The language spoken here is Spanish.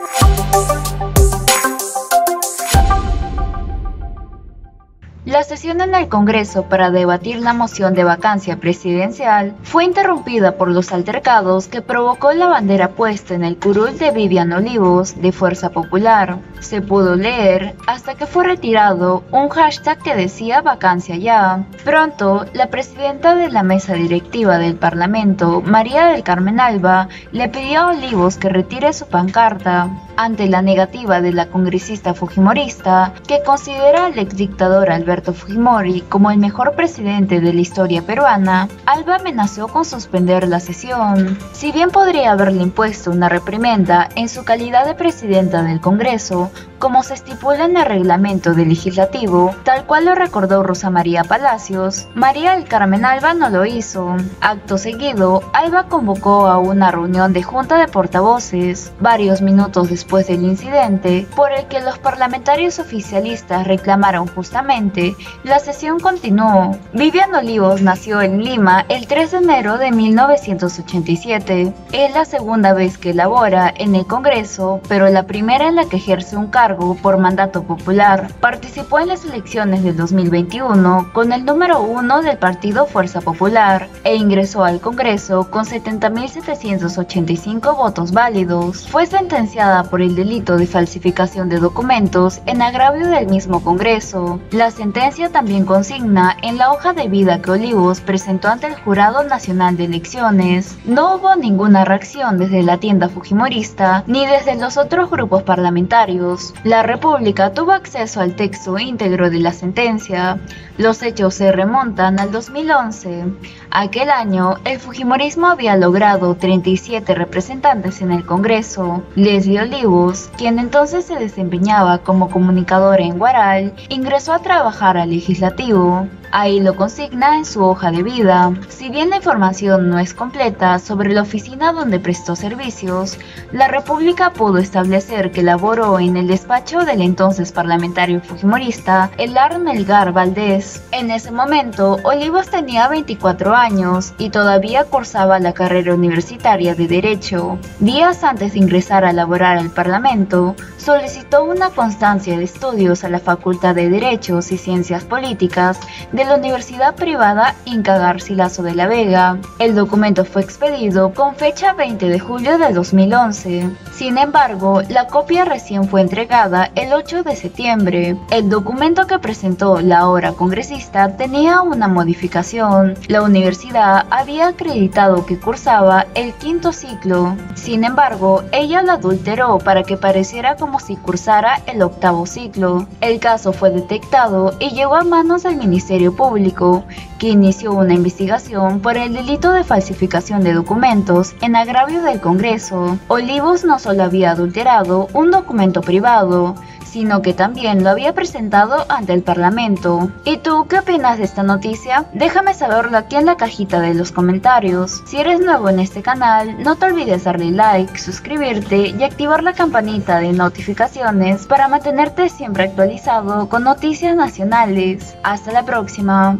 Thank La sesión en el Congreso para debatir la moción de vacancia presidencial fue interrumpida por los altercados que provocó la bandera puesta en el curul de Vivian Olivos de Fuerza Popular. Se pudo leer hasta que fue retirado un hashtag que decía vacancia ya. Pronto, la presidenta de la mesa directiva del Parlamento, María del Carmen Alba, le pidió a Olivos que retire su pancarta ante la negativa de la congresista fujimorista, que considera al exdictador Alberto Fujimori como el mejor presidente de la historia peruana, Alba amenazó con suspender la sesión. Si bien podría haberle impuesto una reprimenda en su calidad de presidenta del Congreso, como se estipula en el reglamento del legislativo, tal cual lo recordó Rosa María Palacios, María del Carmen Alba no lo hizo. Acto seguido, Alba convocó a una reunión de junta de portavoces. Varios minutos después del incidente, por el que los parlamentarios oficialistas reclamaron justamente, la sesión continuó. Vivian Olivos nació en Lima el 3 de enero de 1987. Es la segunda vez que labora en el Congreso, pero la primera en la que ejerce un cargo por mandato popular. Participó en las elecciones del 2021 con el número uno del partido Fuerza Popular e ingresó al Congreso con 70.785 votos válidos. Fue sentenciada por el delito de falsificación de documentos en agravio del mismo Congreso. La sentencia también consigna en la hoja de vida que Olivos presentó ante el Jurado Nacional de Elecciones. No hubo ninguna reacción desde la tienda fujimorista ni desde los otros grupos parlamentarios. La República tuvo acceso al texto íntegro de la sentencia. Los hechos se remontan al 2011. Aquel año, el Fujimorismo había logrado 37 representantes en el Congreso. Leslie Olivos, quien entonces se desempeñaba como comunicadora en Guaral, ingresó a trabajar al legislativo. Ahí lo consigna en su hoja de vida. Si bien la información no es completa sobre la oficina donde prestó servicios, la República pudo establecer que laboró en el despacho del entonces parlamentario fujimorista Elar Melgar Valdés. En ese momento, Olivos tenía 24 años y todavía cursaba la carrera universitaria de Derecho. Días antes de ingresar a laborar al Parlamento, solicitó una constancia de estudios a la Facultad de Derechos y Ciencias Políticas de la Universidad Privada Inca Garcilaso de la Vega. El documento fue expedido con fecha 20 de julio de 2011. Sin embargo, la copia recién fue entregada el 8 de septiembre. El documento que presentó la ahora congresista tenía una modificación. La universidad había acreditado que cursaba el quinto ciclo. Sin embargo, ella lo adulteró para que pareciera si cursara el octavo ciclo. El caso fue detectado y llegó a manos del Ministerio Público, que inició una investigación por el delito de falsificación de documentos en agravio del Congreso. Olivos no solo había adulterado un documento privado, sino que también lo había presentado ante el Parlamento. ¿Y tú qué opinas de esta noticia? Déjame saberlo aquí en la cajita de los comentarios. Si eres nuevo en este canal, no te olvides darle like, suscribirte y activar la campanita de notificaciones para mantenerte siempre actualizado con noticias nacionales. Hasta la próxima.